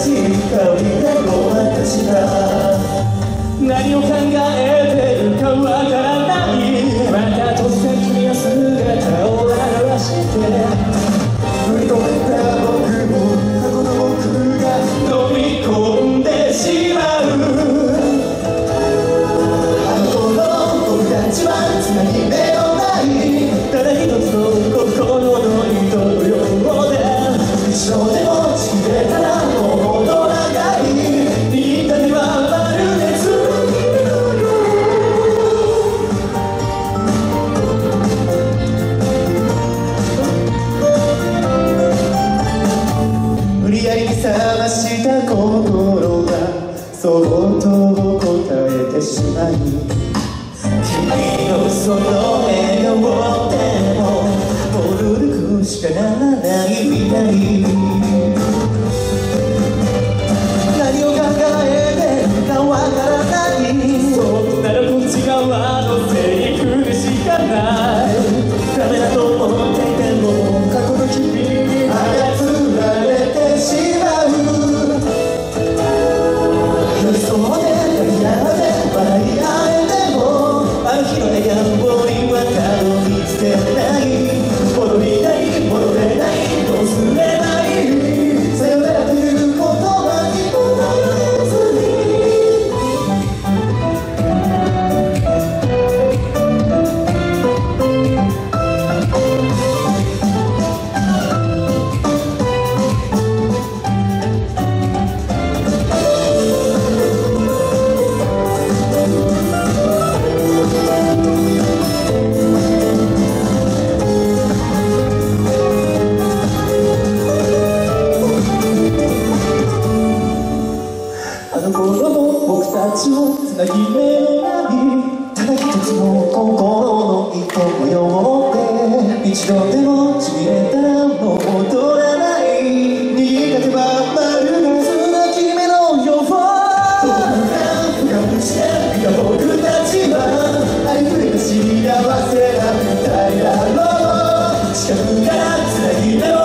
しい香りでごまかした何を考相当答えてしまい君のその目僕たちをつなぎ目なりただ一つの心の糸読んで一度でもちぎれたらもう戻らない逃げかけばるがその君のよう僕がふかしていた僕たちはありふれた幸せなんてだろう近くつなぎ目を